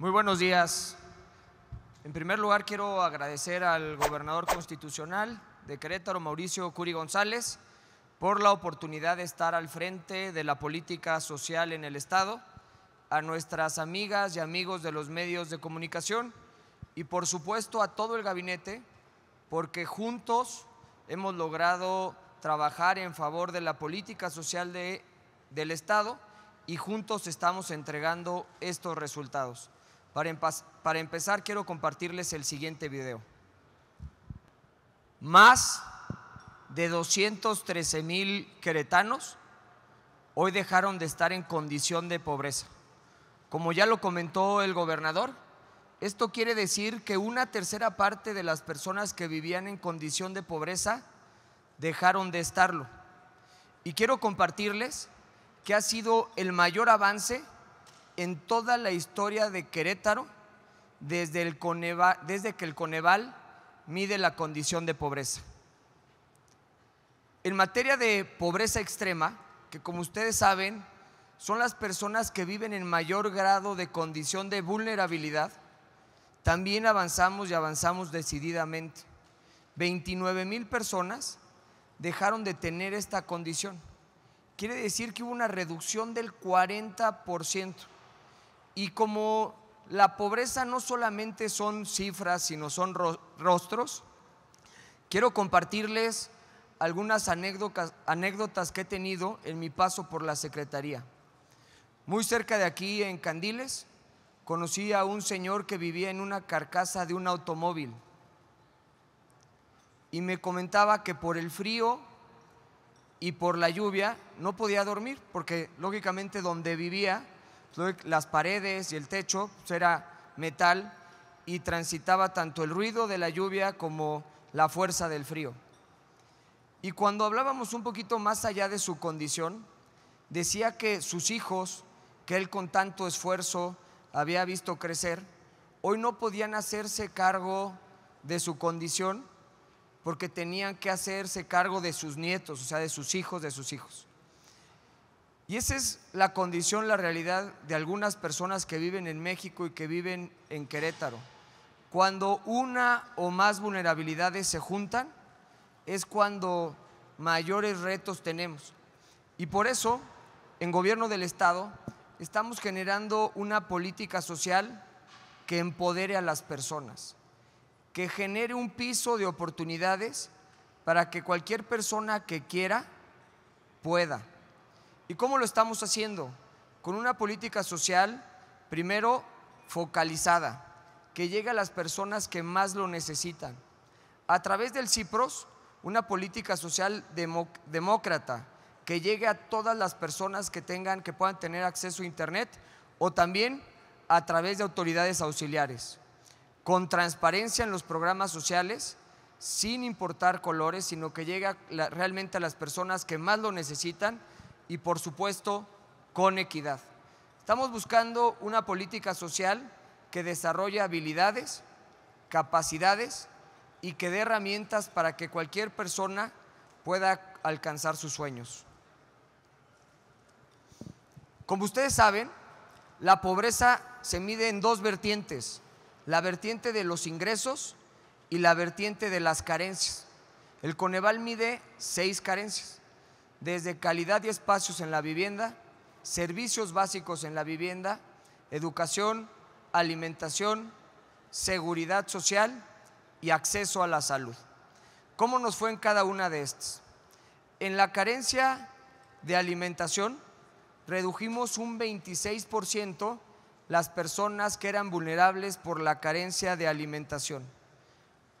Muy buenos días. En primer lugar, quiero agradecer al gobernador constitucional de Querétaro, Mauricio Curi González, por la oportunidad de estar al frente de la política social en el Estado, a nuestras amigas y amigos de los medios de comunicación y por supuesto a todo el gabinete, porque juntos hemos logrado trabajar en favor de la política social de, del Estado y juntos estamos entregando estos resultados. Para, empezar, quiero compartirles el siguiente video. Más de 213 mil queretanos hoy dejaron de estar en condición de pobreza. Como ya lo comentó el gobernador, esto quiere decir que una tercera parte de las personas que vivían en condición de pobreza dejaron de estarlo. Y quiero compartirles que ha sido el mayor avance en toda la historia de Querétaro desde, que el Coneval mide la condición de pobreza. En materia de pobreza extrema, que como ustedes saben, son las personas que viven en mayor grado de condición de vulnerabilidad, también avanzamos y avanzamos decididamente. 29 mil personas dejaron de tener esta condición. Quiere decir que hubo una reducción del 40%. Y como la pobreza no solamente son cifras, sino son rostros, quiero compartirles algunas anécdotas, que he tenido en mi paso por la Secretaría. Muy cerca de aquí, en Candiles, conocí a un señor que vivía en una carcasa de un automóvil y me comentaba que por el frío y por la lluvia no podía dormir porque lógicamente donde vivía las paredes y el techo pues, era metal y transitaba tanto el ruido de la lluvia como la fuerza del frío. Y cuando hablábamos un poquito más allá de su condición, decía que sus hijos, que él con tanto esfuerzo había visto crecer, hoy no podían hacerse cargo de su condición porque tenían que hacerse cargo de sus nietos, o sea, de sus hijos, de sus hijos. Y esa es la condición, la realidad de algunas personas que viven en México y que viven en Querétaro. Cuando una o más vulnerabilidades se juntan, es cuando mayores retos tenemos. Y por eso, en gobierno del Estado, estamos generando una política social que empodere a las personas, que genere un piso de oportunidades para que cualquier persona que quiera pueda. ¿Y cómo lo estamos haciendo? Con una política social, primero, focalizada, que llegue a las personas que más lo necesitan. A través del CIPROS, una política social demócrata, que llegue a todas las personas que tengan, que puedan tener acceso a Internet o también a través de autoridades auxiliares, con transparencia en los programas sociales, sin importar colores, sino que llegue realmente a las personas que más lo necesitan y por supuesto con equidad. Estamos buscando una política social que desarrolle habilidades, capacidades y que dé herramientas para que cualquier persona pueda alcanzar sus sueños. Como ustedes saben, la pobreza se mide en dos vertientes, la vertiente de los ingresos y la vertiente de las carencias. El Coneval mide seis carencias, desde calidad y espacios en la vivienda, servicios básicos en la vivienda, educación, alimentación, seguridad social y acceso a la salud. ¿Cómo nos fue en cada una de estas? En la carencia de alimentación, redujimos un 26% las personas que eran vulnerables por la carencia de alimentación.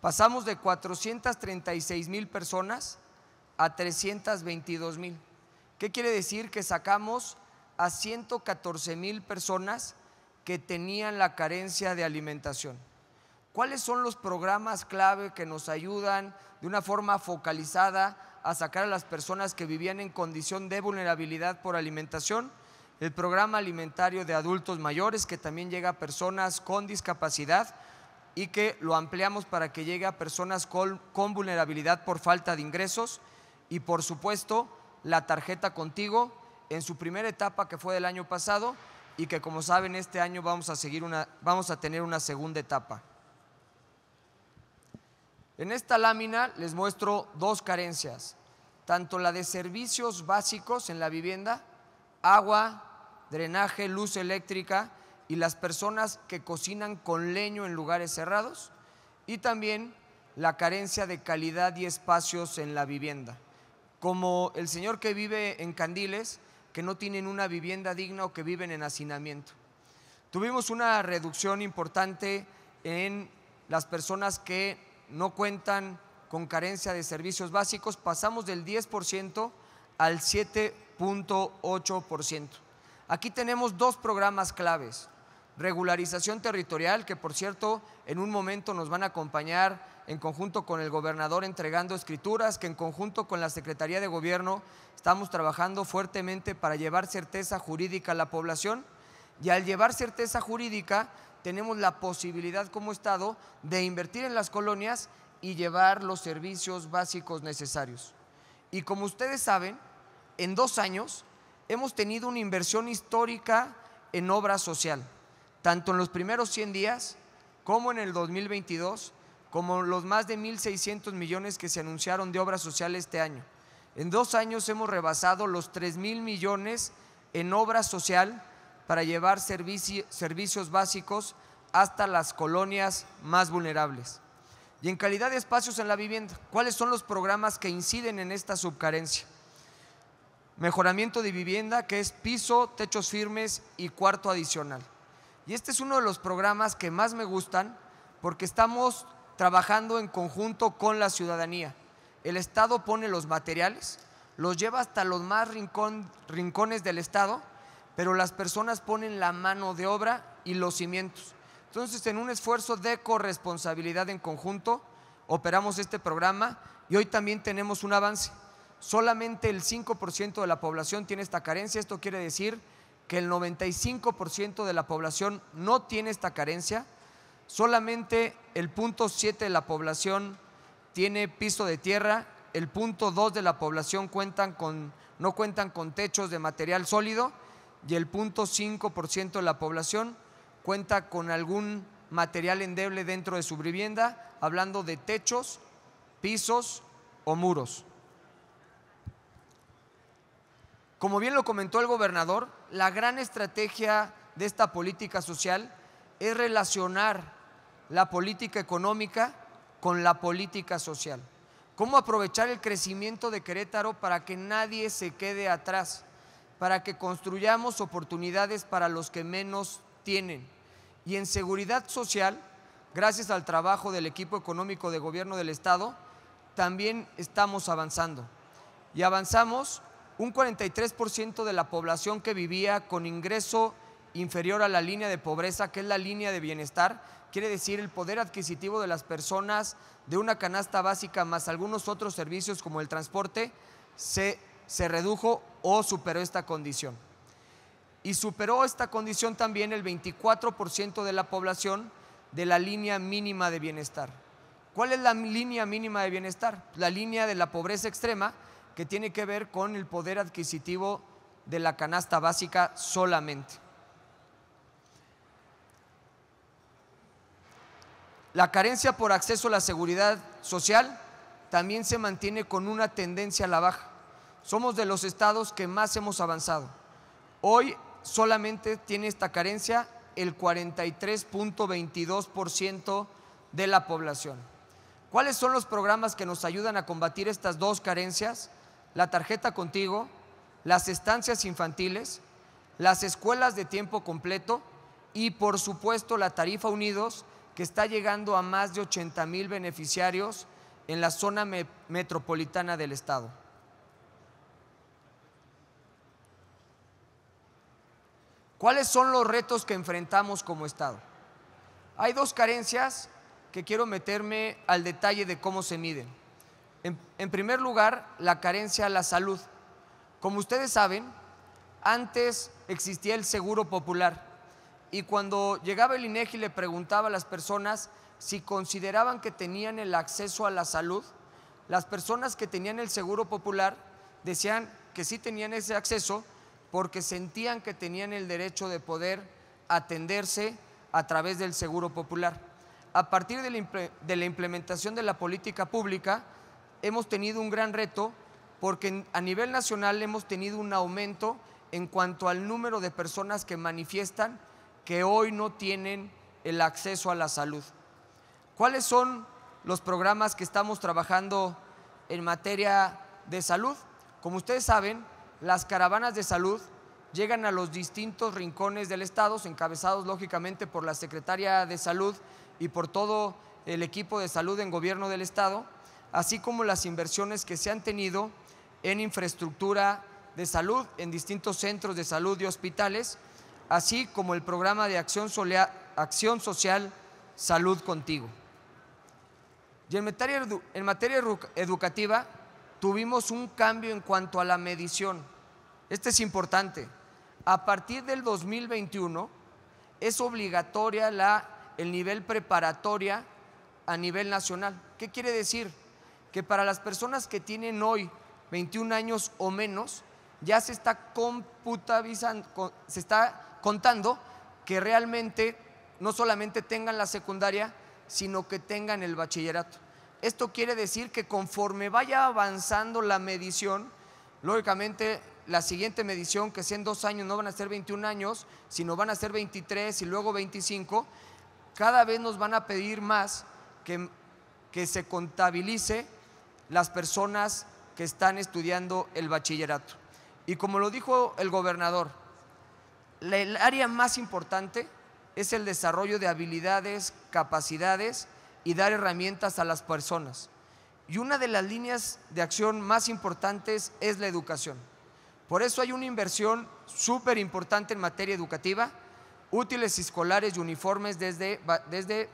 Pasamos de 436 mil personas a 322 mil. ¿Qué quiere decir? Que sacamos a 114 mil personas que tenían la carencia de alimentación. ¿Cuáles son los programas clave que nos ayudan de una forma focalizada a sacar a las personas que vivían en condición de vulnerabilidad por alimentación, el programa alimentario de adultos mayores que también llega a personas con discapacidad y que lo ampliamos para que llegue a personas con, vulnerabilidad por falta de ingresos y por supuesto la tarjeta contigo en su primera etapa que fue del año pasado y que como saben este año vamos a, seguir una, vamos a tener una segunda etapa. En esta lámina les muestro dos carencias, tanto la de servicios básicos en la vivienda, agua, drenaje, luz eléctrica y las personas que cocinan con leño en lugares cerrados, y también la carencia de calidad y espacios en la vivienda, como el señor que vive en Candiles, que no tienen una vivienda digna o que viven en hacinamiento. Tuvimos una reducción importante en las personas que no cuentan con carencia de servicios básicos, pasamos del 10% al 7.8%. Aquí tenemos dos programas claves. Regularización territorial, que por cierto en un momento nos van a acompañar en conjunto con el gobernador entregando escrituras, que en conjunto con la Secretaría de Gobierno estamos trabajando fuertemente para llevar certeza jurídica a la población y al llevar certeza jurídica tenemos la posibilidad como Estado de invertir en las colonias y llevar los servicios básicos necesarios. Y como ustedes saben, en dos años hemos tenido una inversión histórica en obra social, tanto en los primeros 100 días como en el 2022 como los más de 1.600 millones que se anunciaron de obra social este año. En dos años hemos rebasado los 3 mil millones en obra social para llevar servicios básicos hasta las colonias más vulnerables. Y en calidad de espacios en la vivienda, ¿cuáles son los programas que inciden en esta subcarencia? Mejoramiento de vivienda, que es piso, techos firmes y cuarto adicional. Y este es uno de los programas que más me gustan porque estamos trabajando en conjunto con la ciudadanía. El Estado pone los materiales, los lleva hasta los más rincones del Estado, pero las personas ponen la mano de obra y los cimientos. Entonces, en un esfuerzo de corresponsabilidad en conjunto, operamos este programa y hoy también tenemos un avance. Solamente el 5% de la población tiene esta carencia. Esto quiere decir que el 95% de la población no tiene esta carencia Solamente el punto 7 de la población tiene piso de tierra, el punto 2 de la población con, no cuentan con techos de material sólido y el punto 5% de la población cuenta con algún material endeble dentro de su vivienda, hablando de techos, pisos o muros. Como bien lo comentó el gobernador, la gran estrategia de esta política social es relacionar la política económica con la política social. Cómo aprovechar el crecimiento de Querétaro para que nadie se quede atrás, para que construyamos oportunidades para los que menos tienen. Y en seguridad social, gracias al trabajo del equipo económico de gobierno del Estado, también estamos avanzando. Y avanzamos un 43% de la población que vivía con ingreso inferior a la línea de pobreza, que es la línea de bienestar, quiere decir el poder adquisitivo de las personas de una canasta básica más algunos otros servicios como el transporte, se, se redujo o superó esta condición. Y superó esta condición también el 24% de la población de la línea mínima de bienestar. ¿Cuál es la línea mínima de bienestar? La línea de la pobreza extrema que tiene que ver con el poder adquisitivo de la canasta básica solamente. La carencia por acceso a la seguridad social también se mantiene con una tendencia a la baja. Somos de los estados que más hemos avanzado. Hoy solamente tiene esta carencia el 43.22% de la población. ¿Cuáles son los programas que nos ayudan a combatir estas dos carencias? La tarjeta contigo, las estancias infantiles, las escuelas de tiempo completo y por supuesto la tarifa Unidos que está llegando a más de 80 mil beneficiarios en la zona metropolitana del estado. ¿Cuáles son los retos que enfrentamos como Estado? Hay dos carencias que quiero meterme al detalle de cómo se miden. En, en, primer lugar, la carencia a la salud. Como ustedes saben, antes existía el seguro popular y cuando llegaba el INEGI le preguntaba a las personas si consideraban que tenían el acceso a la salud, las personas que tenían el seguro popular decían que sí tenían ese acceso, porque sentían que tenían el derecho de poder atenderse a través del Seguro Popular. A partir de la implementación de la política pública, hemos tenido un gran reto porque a nivel nacional hemos tenido un aumento en cuanto al número de personas que manifiestan que hoy no tienen el acceso a la salud. ¿Cuáles son los programas que estamos trabajando en materia de salud? Como ustedes saben, las caravanas de salud llegan a los distintos rincones del Estado, encabezados lógicamente por la Secretaria de Salud y por todo el equipo de salud en gobierno del Estado, así como las inversiones que se han tenido en infraestructura de salud en distintos centros de salud y hospitales, así como el programa de acción, social Salud Contigo. Y en materia, en materia educativa tuvimos un cambio en cuanto a la medición. Este es importante. A partir del 2021 es obligatoria la, el nivel preparatoria a nivel nacional. ¿Qué quiere decir? Que para las personas que tienen hoy 21 años o menos, ya se está computabilizando, se está contando que realmente no solamente tengan la secundaria, sino que tengan el bachillerato. Esto quiere decir que conforme vaya avanzando la medición, lógicamente la siguiente medición, que sea en dos años, no van a ser 21 años, sino van a ser 23 y luego 25, cada vez nos van a pedir más que, que se contabilice las personas que están estudiando el bachillerato. Y como lo dijo el gobernador, el área más importante es el desarrollo de habilidades, capacidades y dar herramientas a las personas. Y una de las líneas de acción más importantes es la educación. Por eso hay una inversión súper importante en materia educativa, útiles escolares y uniformes desde, desde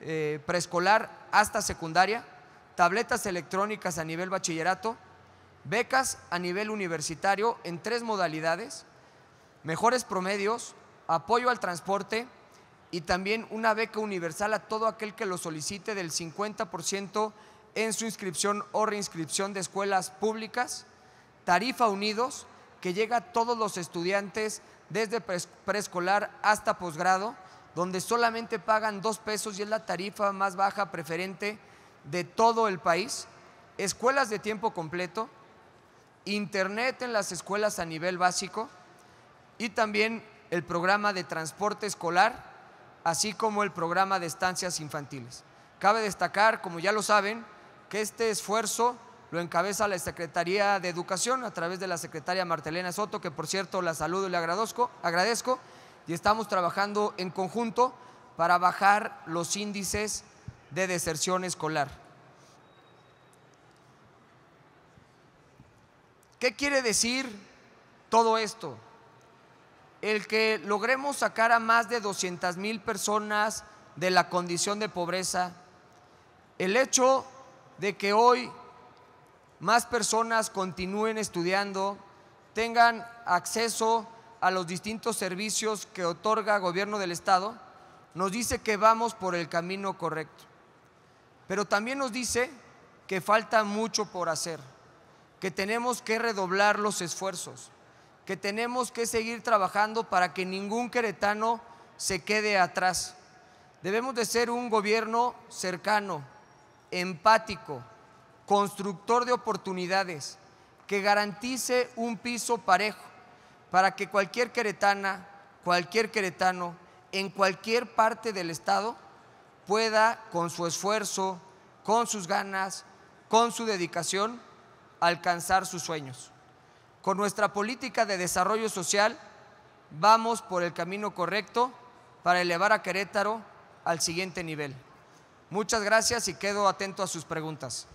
eh, preescolar hasta secundaria, tabletas electrónicas a nivel bachillerato, becas a nivel universitario en tres modalidades, mejores promedios, apoyo al transporte y también una beca universal a todo aquel que lo solicite del 50% en su inscripción o reinscripción de escuelas públicas, tarifa unidos que llega a todos los estudiantes desde preescolar hasta posgrado, donde solamente pagan dos pesos y es la tarifa más baja preferente de todo el país, escuelas de tiempo completo, internet en las escuelas a nivel básico y también el programa de transporte escolar, así como el programa de estancias infantiles. Cabe destacar, como ya lo saben, que este esfuerzo lo encabeza la Secretaría de Educación a través de la secretaria Martelena Soto, que por cierto la saludo y le agradezco, agradezco y estamos trabajando en conjunto para bajar los índices de deserción escolar. ¿Qué quiere decir todo esto? El que logremos sacar a más de 200 mil personas de la condición de pobreza, el hecho de que hoy más personas continúen estudiando, tengan acceso a los distintos servicios que otorga el gobierno del Estado, nos dice que vamos por el camino correcto. Pero también nos dice que falta mucho por hacer que tenemos que redoblar los esfuerzos, que tenemos que seguir trabajando para que ningún queretano se quede atrás. Debemos de ser un gobierno cercano, empático, constructor de oportunidades, que garantice un piso parejo para que cualquier queretana, cualquier queretano, en cualquier parte del Estado, pueda con su esfuerzo, con sus ganas, con su dedicación, alcanzar sus sueños. Con nuestra política de desarrollo social vamos por el camino correcto para elevar a Querétaro al siguiente nivel. Muchas gracias y quedo atento a sus preguntas.